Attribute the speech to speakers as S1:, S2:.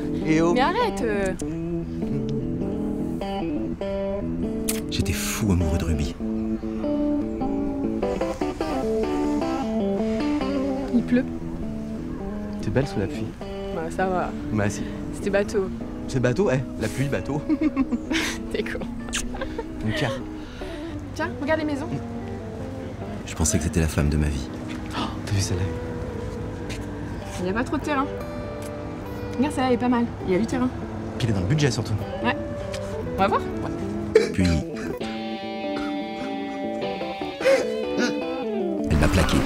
S1: bateau.
S2: Mais arrête euh.
S1: J'étais fou amoureux de Ruby.
S2: Il pleut.
S3: T'es belle sous la pluie.
S2: Bah ça va.
S3: Bah si.
S2: C'était bateau.
S3: C'est bateau, eh. La pluie, bateau.
S2: T'es con.
S3: Cœur.
S2: Tiens, regarde les maisons.
S1: Je pensais que c'était la femme de ma vie.
S3: T'as vu celle-là?
S2: Il n'y a pas trop de terrain. Regarde, celle-là, est pas mal. Il y a du terrain.
S3: Puis il est dans le budget, surtout. Ouais.
S2: On va voir ouais.
S1: Puis... Elle m'a plaqué.